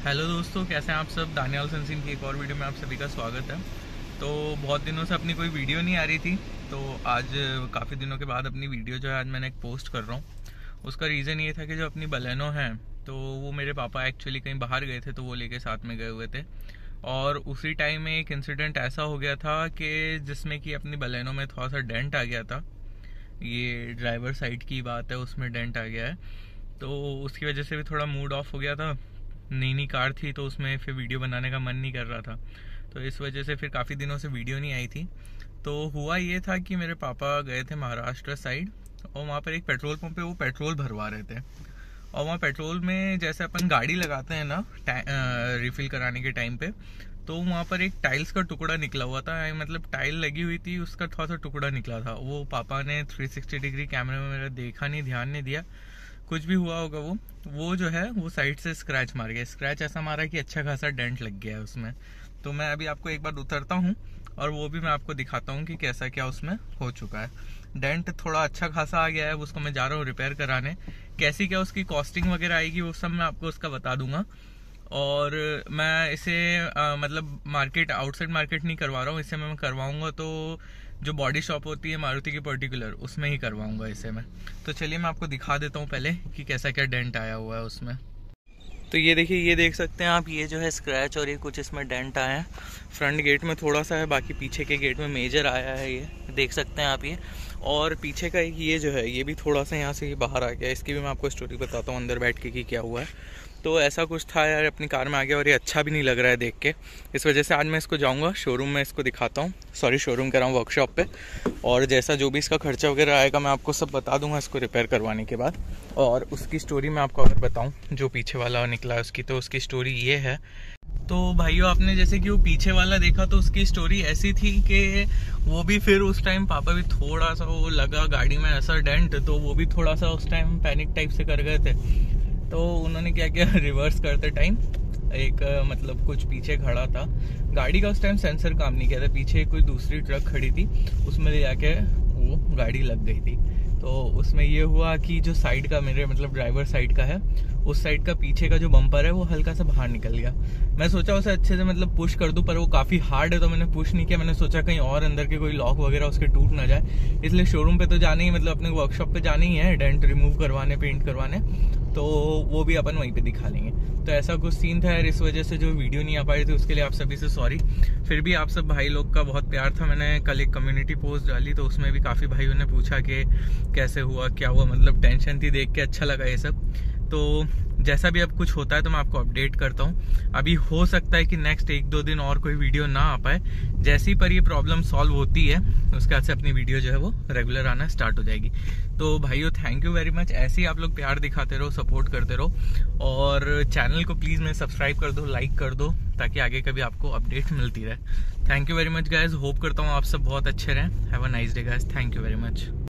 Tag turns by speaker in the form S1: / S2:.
S1: Hello दोस्तों, कैसे हैं आप सब? दानियाल सनसिन की एक और वीडियो में आप सभी का स्वागत है। तो बहुत दिनों से अपनी कोई वीडियो नहीं आ रही थी तो आज, काफ़ी दिनों के बाद अपनी वीडियो जो है आज मैंने एक पोस्ट कर रहा हूँ। उसका रीज़न ये था कि जो अपनी बलेनो हैं तो वो मेरे पापा एक्चुअली कहीं बाहर गए थे तो वो लेके साथ में गए हुए थे। और उसी टाइम में एक इंसिडेंट ऐसा हो गया था कि जिसमें कि अपनी बलेनो में थोड़ा सा डेंट आ गया था। ये ड्राइवर साइड की बात है, उसमें डेंट आ गया है। तो उसकी वजह से भी थोड़ा मूड ऑफ़ हो गया था। नई नई कार थी तो उसमें फिर वीडियो बनाने का मन नहीं कर रहा था। तो इस वजह से फिर काफ़ी दिनों से वीडियो नहीं आई थी। तो हुआ ये था कि मेरे पापा गए थे महाराष्ट्र साइड, और वहाँ पर एक पेट्रोल पंप पे वो पेट्रोल भरवा रहे थे। और वहाँ पेट्रोल में जैसे अपन गाड़ी लगाते हैं ना रिफिल कराने के टाइम पे तो वहाँ पर एक टाइल्स का टुकड़ा निकला हुआ था। मतलब टाइल लगी हुई थी, उसका थोड़ा सा टुकड़ा निकला था। वो पापा ने 360 डिग्री कैमरे में मेरा देखा नहीं, ध्यान नहीं दिया। कुछ भी हुआ होगा वो वो जो है वो साइड से स्क्रैच मार गया। स्क्रैच ऐसा मारा कि अच्छा खासा डेंट लग गया है उसमें। तो मैं अभी आपको एक बार उतरता हूँ और वो भी मैं आपको दिखाता हूँ कि कैसा क्या उसमें हो चुका है। डेंट थोड़ा अच्छा खासा आ गया है उसको मैं जा रहा हूँ रिपेयर कराने। कैसी क्या उसकी कॉस्टिंग वगैरह आएगी वो सब मैं आपको उसका बता दूँगा। और मैं इसे आ, मतलब मार्केट आउटसाइड मार्केट नहीं करवा रहा हूँ इसे मैं करवाऊँगा तो जो बॉडी शॉप होती है मारुति की पर्टिकुलर उसमें ही करवाऊँगा इसे मैं। तो चलिए मैं आपको दिखा देता हूँ पहले कि कैसा क्या डेंट आया हुआ है उसमें। तो ये देखिए, ये देख सकते हैं आप, ये जो है स्क्रैच और ये कुछ इसमें डेंट आया है। फ्रंट गेट में थोड़ा सा है, बाकी पीछे के गेट में मेजर आया है ये। देख सकते हैं आप ये। और पीछे का एक ये जो है, ये भी थोड़ा सा यहाँ से बाहर आ गया। इसकी भी मैं आपको स्टोरी बताता हूँ, अंदर बैठ के कि क्या हुआ है। तो ऐसा कुछ था यार, अपनी कार में आ गया और ये अच्छा भी नहीं लग रहा है देख के। इस वजह से आज मैं इसको जाऊँगा शोरूम में इसको दिखाता हूँ। सॉरी शोरूम कर रहा हूँ वर्कशॉप पे। और जैसा जो भी इसका खर्चा वगैरह आएगा, मैं आपको सब बता दूँगा इसको रिपेयर करवाने के बाद। और उसकी स्टोरी मैं आपको अगर बताऊँ, जो पीछे वाला निकला उसकी तो उसकी स्टोरी ये है। तो भाइयों, आपने जैसे कि वो पीछे वाला देखा तो उसकी स्टोरी ऐसी थी कि वो भी फिर उस टाइम पापा भी थोड़ा सा वो लगा गाड़ी में ऐसा डेंट तो वो भी थोड़ा सा उस टाइम पैनिक टाइप से कर गए थे। तो उन्होंने क्या किया? रिवर्स करते टाइम एक मतलब कुछ पीछे खड़ा था। गाड़ी का उस टाइम सेंसर काम नहीं किया था। पीछे कोई दूसरी ट्रक खड़ी थी। उसमें ले जाके वो गाड़ी लग गई थी। तो उसमें ये हुआ कि जो साइड का मेरे मतलब ड्राइवर साइड का है, उस साइड का पीछे का जो बम्पर है, वो हल्का सा बाहर निकल गया। मैं सोचा उसे अच्छे से मतलब पुश कर दूँ, पर वो काफ़ी हार्ड है तो मैंने पुश नहीं किया। मैंने सोचा कहीं और अंदर के कोई लॉक वगैरह उसके टूट ना जाए। इसलिए शोरूम पे तो जाना ही मतलब अपने वर्कशॉप पे जाना ही है डेंट रिमूव करवाने पेंट करवाने। तो वो भी अपन वहीं पे दिखा लेंगे। तो ऐसा कुछ सीन था यार, इस वजह से जो वीडियो नहीं आ पाई थी, उसके लिए आप सभी से सॉरी फिर भी आप सब भाई लोग का बहुत प्यार था। मैंने कल एक कम्युनिटी पोस्ट डाली तो उसमें भी काफ़ी भाइयों ने पूछा कि कैसे हुआ, क्या हुआ? मतलब टेंशन थी देख के अच्छा लगा ये सब। तो जैसा भी अब कुछ होता है तो मैं आपको अपडेट करता हूँ। अभी हो सकता है कि नेक्स्ट एक दो दिन और कोई वीडियो ना आ पाए। जैसी पर ये प्रॉब्लम सॉल्व होती है, उसके बाद से अपनी वीडियो जो है वो रेगुलर आना स्टार्ट हो जाएगी। तो भाइयों थैंक यू वेरी मच ऐसे ही आप लोग प्यार दिखाते रहो सपोर्ट करते रहो। और चैनल को प्लीज़ मैं सब्सक्राइब कर दो लाइक कर दो, ताकि आगे कभी आपको अपडेट मिलती रहे। Thank you very much guys hope करता हूँ आप सब बहुत अच्छे रहें। Have a nice day guys thank you very much